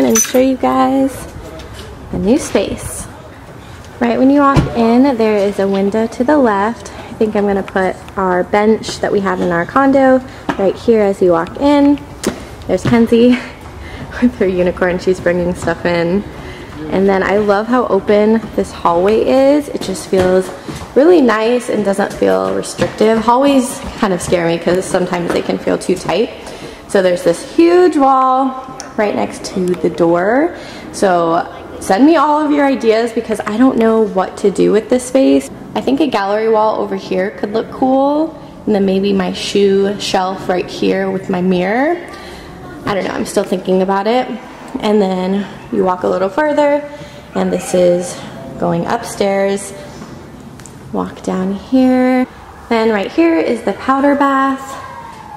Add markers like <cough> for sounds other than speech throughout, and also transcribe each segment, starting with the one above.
in and show you guys the new space. Right when you walk in, there is a window to the left. I think I'm gonna put our bench that we have in our condo right here as you walk in. There's Kenzie <laughs> with her unicorn. She's bringing stuff in. And then I love how open this hallway is. It just feels really nice and doesn't feel restrictive. Hallways kind of scare me because sometimes they can feel too tight. So there's this huge wall right next to the door. So send me all of your ideas because I don't know what to do with this space. I think a gallery wall over here could look cool. And then maybe my shoe shelf right here with my mirror. I don't know, I'm still thinking about it. And then you walk a little further and this is going upstairs. Walk down here. Then right here is the powder bath.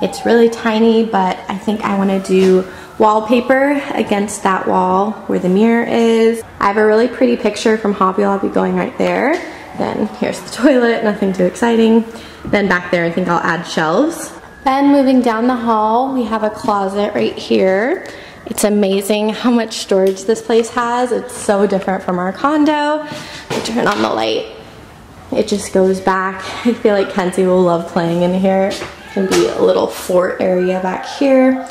It's really tiny, but I think I wanna do wallpaper against that wall where the mirror is. I have a really pretty picture from Hobby Lobby going right there. Then here's the toilet, nothing too exciting. Then back there, I think I'll add shelves. Then moving down the hall, we have a closet right here. It's amazing how much storage this place has. It's so different from our condo. I turn on the light. It just goes back. I feel like Kenzie will love playing in here. It can be a little fort area back here.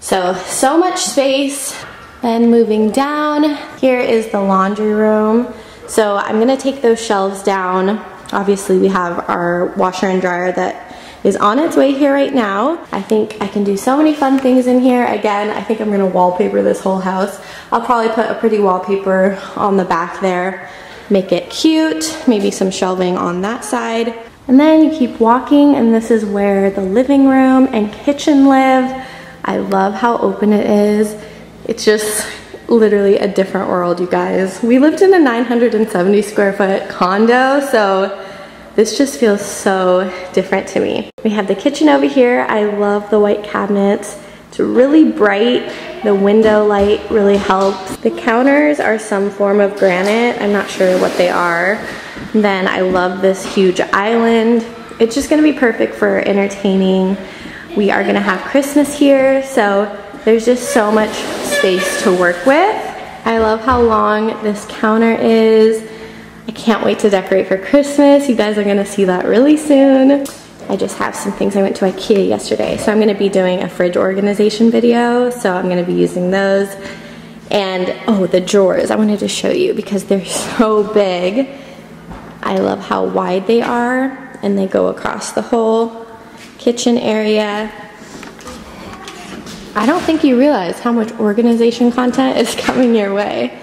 So, so much space. Then moving down, here is the laundry room. So I'm gonna take those shelves down. Obviously we have our washer and dryer that is on its way here right now. I think I can do so many fun things in here. Again, I think I'm gonna wallpaper this whole house. I'll probably put a pretty wallpaper on the back there, make it cute, maybe some shelving on that side. And then you keep walking and this is where the living room and kitchen live. I love how open it is. It's just literally a different world, you guys. We lived in a 970 square foot condo, so this just feels so different to me. We have the kitchen over here. I love the white cabinets. It's really bright. The window light really helps. The counters are some form of granite. I'm not sure what they are. Then I love this huge island. It's just gonna be perfect for entertaining. We are gonna have Christmas here, so there's just so much space to work with. I love how long this counter is. I can't wait to decorate for Christmas. You guys are gonna see that really soon. I just have some things. I went to Ikea yesterday, so I'm gonna be doing a fridge organization video, so I'm gonna be using those. And, oh, the drawers, I wanted to show you because they're <laughs> so big. I love how wide they are, and they go across the whole kitchen area. I don't think you realize how much organization content is <laughs> coming your way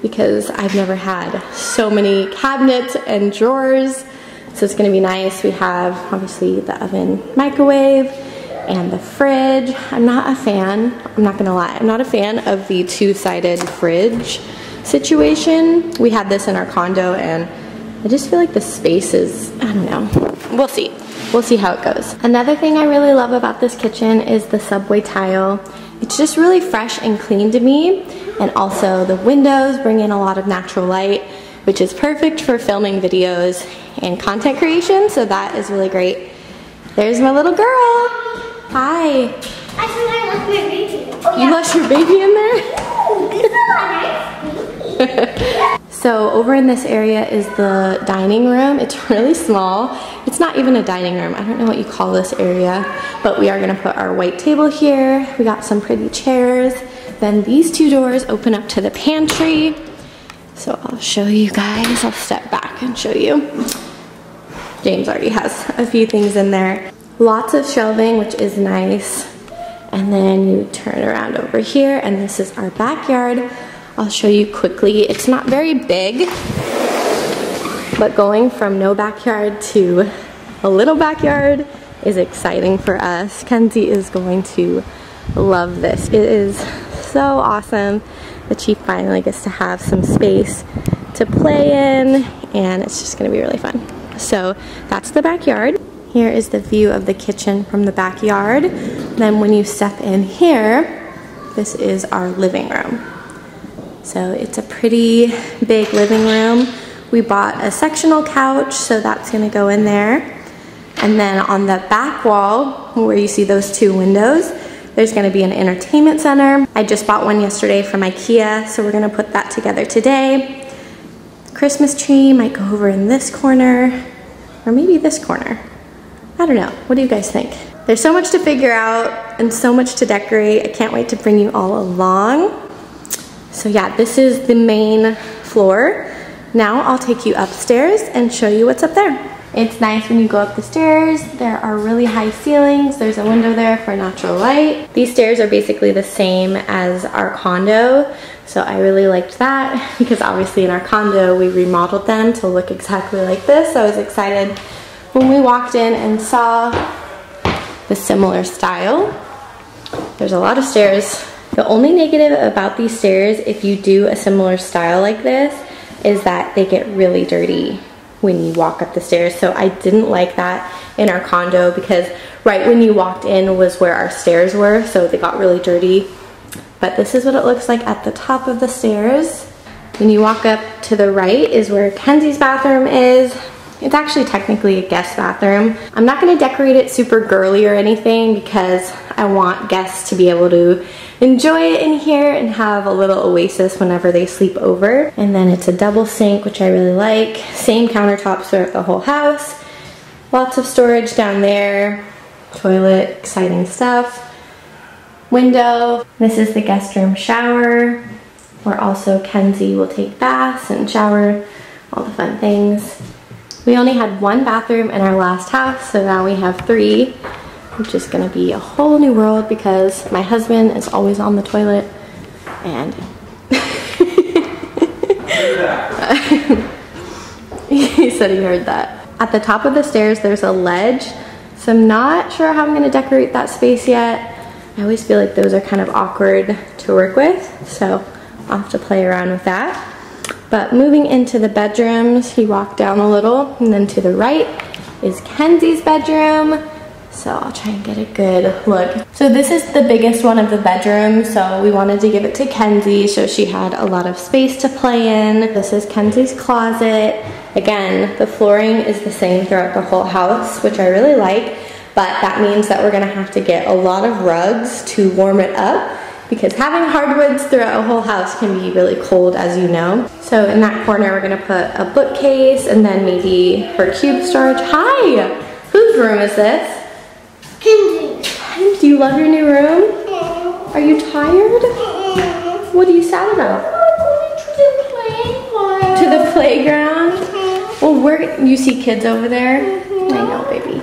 because I've never had so many cabinets and drawers. So it's gonna be nice. We have obviously the oven microwave and the fridge. I'm not a fan, I'm not gonna lie, I'm not a fan of the two-sided fridge situation. We had this in our condo and I just feel like the space is, I don't know, we'll see. We'll see how it goes. Another thing I really love about this kitchen is the subway tile. It's just really fresh and clean to me and also the windows bring in a lot of natural light, which is perfect for filming videos and content creation, so that is really great. There's my little girl. Hi. I think I left my baby. Oh, You yeah. left your baby in there? <laughs> Ooh, <laughs> So over in this area is the dining room. It's <laughs> really small. It's not even a dining room. I don't know what you call this area, but we are gonna put our white table here. We got some pretty chairs. Then these two doors open up to the pantry. So I'll show you guys. I'll step back and show you. James already has a few things in there. Lots of shelving, which is nice. And then you turn around over here and this is our backyard. I'll show you quickly. It's not very big, but going from no backyard to a little backyard is exciting for us. Kenzie is going to love this. It is so awesome that she finally gets to have some space to play in and it's just gonna be really fun. So that's the backyard. Here is the view of the kitchen from the backyard. Then when you step in here, this is our living room. So it's a pretty big living room. We bought a sectional couch, so that's gonna go in there. And then on the back wall, where you see those two windows, There's gonna be an entertainment center. I just bought one yesterday from Ikea, so we're gonna put that together today. Christmas tree might go over in this corner, or maybe this corner. I don't know, what do you guys think? There's so much to figure out and so much to decorate. I can't wait to bring you all along. So yeah, this is the main floor. Now I'll take you upstairs and show you what's up there. It's nice when you go up the stairs. There are really high ceilings. There's a window there for natural light. These stairs are basically the same as our condo. So I really liked that <laughs> because obviously in our condo we remodeled them to look exactly like this. So I was excited when we walked in and saw the similar style. There's a lot of stairs. The only negative about these stairs, if you do a similar style like this, is that they get really dirty when you walk up the stairs. So I didn't like that in our condo because right when you walked in was where our stairs were. So they got really dirty. But this is what it looks like at the top of the stairs. When you walk up to the right is where Kenzie's bathroom is. It's actually technically a guest bathroom. I'm not gonna decorate it super girly or anything because I want guests to be able to enjoy it in here and have a little oasis whenever they sleep over. And then it's a double sink, which I really like. Same countertops throughout the whole house. Lots of storage down there. Toilet, exciting stuff. Window. This is the guest room shower where also Kenzie will take baths and shower, all the fun things. We only had one bathroom in our last house, so now we have three which is gonna be a whole new world because my husband is always on the toilet and <laughs> he said he heard that. At the top of the stairs there's a ledge so I'm not sure how I'm gonna decorate that space yet. I always feel like those are kind of awkward to work with so I'll have to play around with that. But moving into the bedrooms, he walked down a little and then to the right is Kenzie's bedroom. So I'll try and get a good look. So this is the biggest one of the bedrooms. So we wanted to give it to Kenzie so she had a lot of space to play in. This is Kenzie's closet. Again, the flooring is the same throughout the whole house, which I really like. But that means that we're gonna have to get a lot of rugs to warm it up because having hardwoods throughout a whole house can be really cold as you know. So in that corner we're gonna put a bookcase and then maybe her cube storage. Hi! Whose room is this? Do you love your new room? Mm-hmm. Are you tired? Mm-hmm. What are you sad about? To the playground? Mm-hmm. Well, we're, you see kids over there? I know, baby.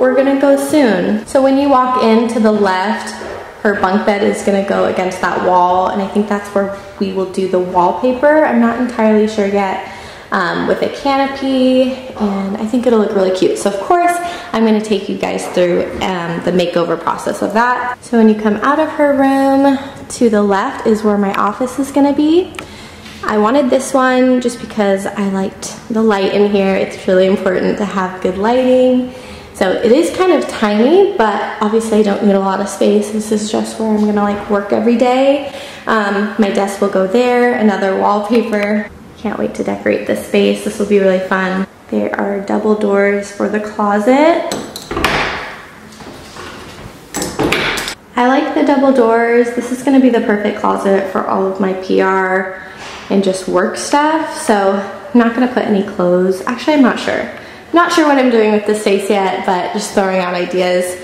We're gonna go soon. So when you walk in to the left, her bunk bed is gonna go against that wall, and I think that's where we will do the wallpaper. I'm not entirely sure yet um, with a canopy and I think it'll look really cute. So of course, I'm gonna take you guys through um, the makeover process of that. So when you come out of her room, to the left is where my office is gonna be. I wanted this one just because I liked the light in here. It's really important to have good lighting. So it is kind of tiny, but obviously I don't need a lot of space. This is just where I'm gonna like work every day. Um, my desk will go there, another wallpaper. Can't wait to decorate this space. This will be really fun. There are double doors for the closet. I like the double doors. This is gonna be the perfect closet for all of my PR and just work stuff. So I'm not gonna put any clothes. Actually, I'm not sure. Not sure what I'm doing with this space yet, but just throwing out ideas.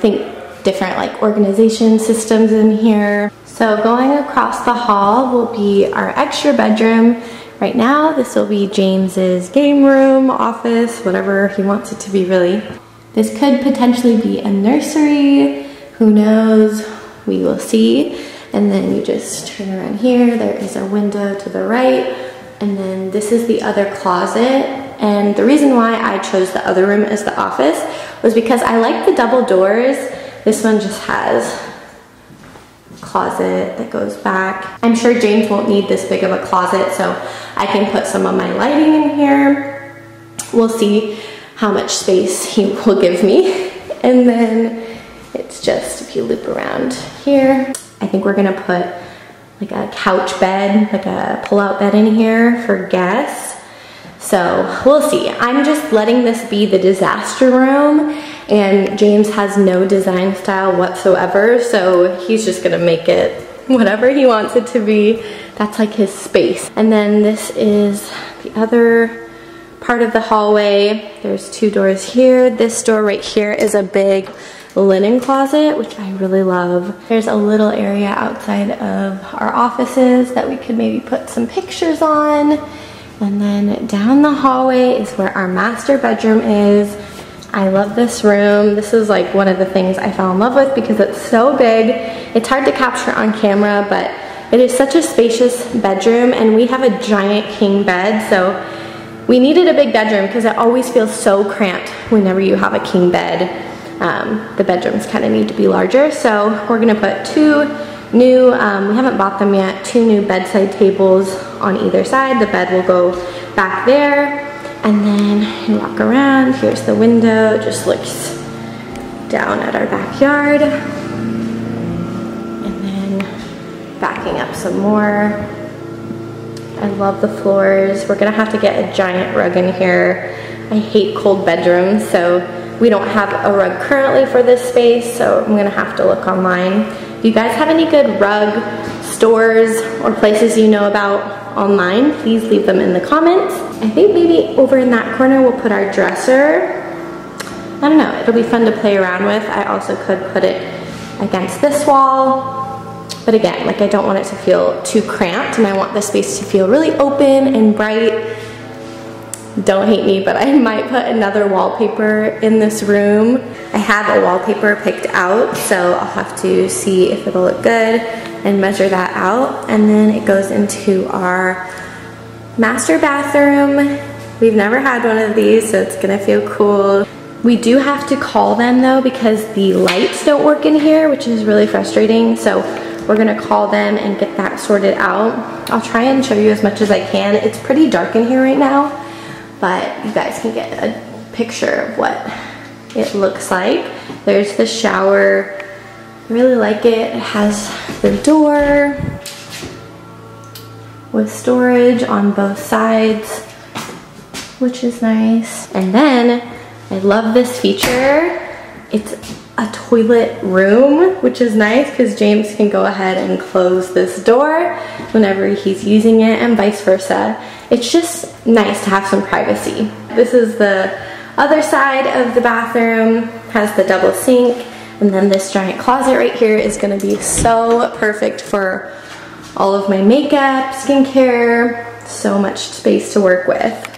Think different like organization systems in here. So going across the hall will be our extra bedroom. Right now, this will be James's game room, office, whatever he wants it to be really. This could potentially be a nursery, who knows, we will see. And then you just turn around here, there is a window to the right, and then this is the other closet. And the reason why I chose the other room as the office was because I like the double doors. This one just has closet that goes back. I'm sure James won't need this big of a closet, so I can put some of my lighting in here. We'll see how much space he <laughs> will give me. And then it's just, if you loop around here, I think we're gonna put like a couch bed, like a pull-out bed in here for guests. So we'll see. I'm just letting this be the disaster room and James has no design style whatsoever. So he's just gonna make it whatever he wants it to be. That's like his space. And then this is the other part of the hallway. There's two doors here. This door right here is a big linen closet, which I really love. There's a little area outside of our offices that we could maybe put some pictures on. And then down the hallway is where our master bedroom is. I love this room. This is like one of the things I fell in love with because it's so big. It's hard to capture on camera, but it is such a spacious bedroom and we have a giant king bed. So we needed a big bedroom because it always feels so cramped whenever you have a king bed. Um, the bedrooms kind of need to be larger. So we're gonna put two new, um, we haven't bought them yet, two new bedside tables on either side. The bed will go back there. And then you walk around, here's the window, just looks down at our backyard. And then backing up some more. I love the floors. We're gonna have to get a giant rug in here. I hate cold bedrooms, so we don't have a rug currently for this space, so I'm gonna have to look online. You guys have any good rug stores or places you know about online, please leave them in the comments. I think maybe over in that corner we'll put our dresser. I don't know, it'll be fun to play around with. I also could put it against this wall. But again, like I don't want it to feel too cramped and I want the space to feel really open and bright don't hate me, but I <laughs> might put another wallpaper in this room. I have a wallpaper picked out, so I'll have to see if it'll look good and measure that out. And then it goes into our master bathroom. We've never had one of these, so it's gonna feel cool. We do have to call them though because the lights don't work in here, which is really frustrating. So we're gonna call them and get that sorted out. I'll try and show you as much as I can. It's pretty dark in here right now but you guys can get a picture of what it looks like. There's the shower. I really like it. It has the door with storage on both sides, which is nice. And then I love this feature. It's a toilet room, which is nice because James can go ahead and close this door whenever he's using it and vice versa. It's just nice to have some privacy. This is the other side of the bathroom, has the double sink, and then this giant closet right here is gonna be so perfect for all of my makeup, skincare, so much space to work with.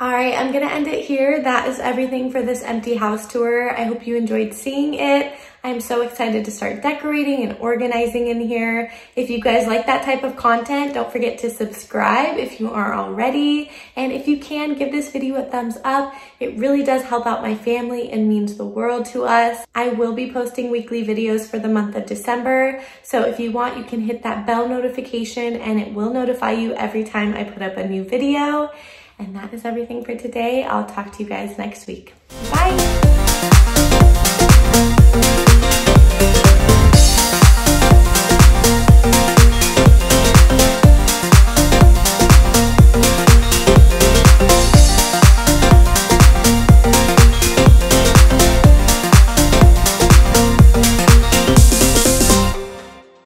All right, I'm gonna end it here. That is everything for this empty house tour. I hope you enjoyed seeing it. I'm so excited to start decorating and organizing in here. If you guys like that type of content, don't forget to subscribe if you are already. And if you can, give this video a thumbs up. It really does help out my family and means the world to us. I will be posting weekly videos for the month of December. So if you want, you can hit that bell notification and it will notify you every time I put up a new video. And that is everything for today. I'll talk to you guys next week. Bye.